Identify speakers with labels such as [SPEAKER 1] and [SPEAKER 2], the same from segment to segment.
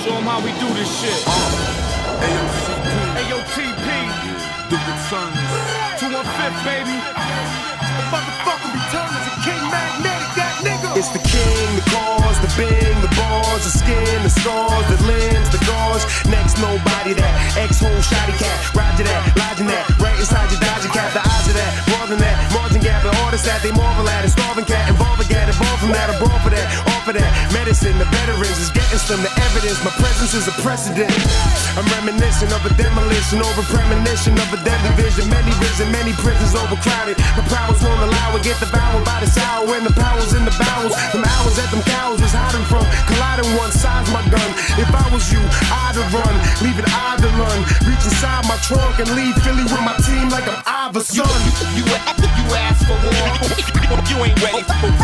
[SPEAKER 1] Show 'em how we do this shit.
[SPEAKER 2] Uh, AOCP,
[SPEAKER 1] AOTP,
[SPEAKER 2] the returns.
[SPEAKER 1] 215, baby.
[SPEAKER 3] Motherfucker return as a king magnetic, that nigga.
[SPEAKER 4] It's the king, the cause, the bing, the bars, the skin, the scars, the lens, the gauze. Next, nobody that. X-hole, shoddy cat. Roger that, lodging that. Right inside your dodgy cap. The odds of that. More than that. Margin gap and artists that they marvel at. it. starving cat. Involving cat. Involved from that. A brawl for that. For that. Medicine, the veterans is getting some. The evidence. My presence is a precedent. I'm reminiscing of a demolition. Over premonition of a deadly vision. Many risen, many prisons overcrowded. The powers won't allow it. Get devoured by the sour. When the powers in the bowels. Them hours that them cows was hiding from. Colliding one size my gun. If I was you, I'd have run. Leave it I to run. Reach inside my trunk and leave Philly with my team like I'm Iverson.
[SPEAKER 5] You, you ask for war. You ain't ready for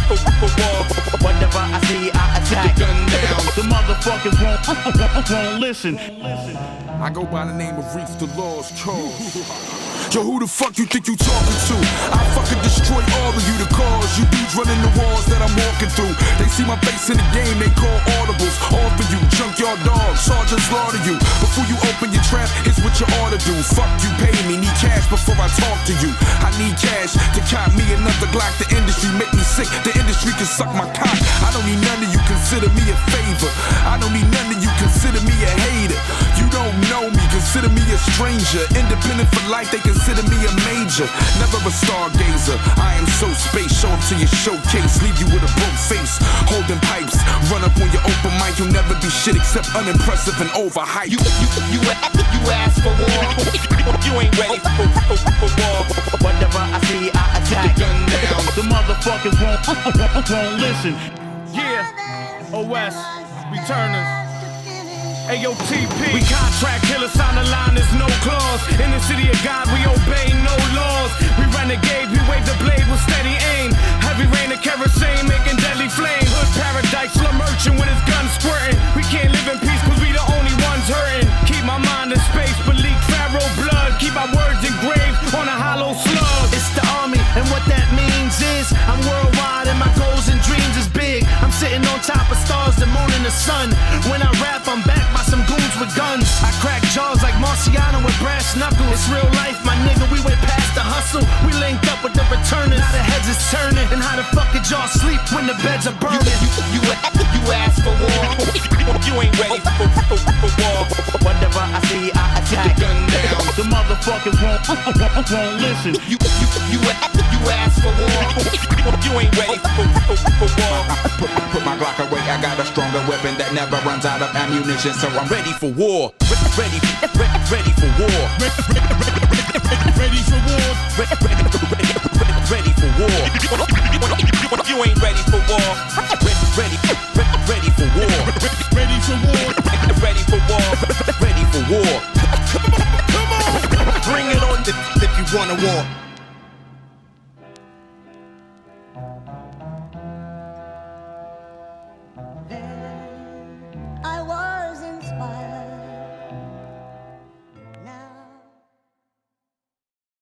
[SPEAKER 1] motherfuckers won't, won't listen.
[SPEAKER 2] I go by the name of Reef the Lost Cauze. Yo, who the fuck you think you talking to? I fucking destroy all of you, the cause. You dudes running the walls that I'm walking through. They see my face in the game, they call audibles. All for you, junkyard dogs, sergeant slaughter you. Before you open your trap, here's what you ought to do. Fuck before I talk to you. I need cash to cop me another Glock. The industry make me sick, the industry can suck my cock. I don't need none of you consider me a favor. I don't need none of you consider me a hater. You don't know me, consider me a stranger. Independent for life, they consider me a major. Never a stargazer. I am so space, show up to your showcase, leave you with a broke face. Holding pipes, run up on your open mic, you'll never be shit except unimpressive and overhyped.
[SPEAKER 5] You, you, you, you ask for war. You ain't ready for, for, for war. Whatever I see, I attack.
[SPEAKER 1] Gun down. The motherfuckers won't, won't listen. Yeah. OS. Returners. AOTP. We contract killers, sign the line, there's no clause. In the city of God, we obey no laws. Of
[SPEAKER 4] stars, the moon and the sun. When I rap, I'm backed by some goons with guns. I crack jaws like Marciano with brass knuckles. It's real life, my nigga. We went past the hustle. We linked up with the returners. Now the heads is turning. And how the fuck did y'all sleep when the beds are burning?
[SPEAKER 5] You, you, you ask for war. You ain't ready for, for, for war. Whatever I see, I attack.
[SPEAKER 1] Gun down. The motherfuckers won't, won't listen.
[SPEAKER 5] You, you, you, you ask for war. You ain't ready for, war.
[SPEAKER 6] Put, put my Glock away, I got a stronger weapon that never runs out of ammunition, so I'm ready for war. Re- Ready, re- ready for war.
[SPEAKER 1] Ready for war.
[SPEAKER 6] Re- re- re- Ready for war.
[SPEAKER 5] You ain't ready for war.
[SPEAKER 6] Re- Ready, re- ready for war.
[SPEAKER 1] Ready for war.
[SPEAKER 5] Ready for war.
[SPEAKER 6] Ready for war.
[SPEAKER 4] Come on, bring it on if, if you want a war.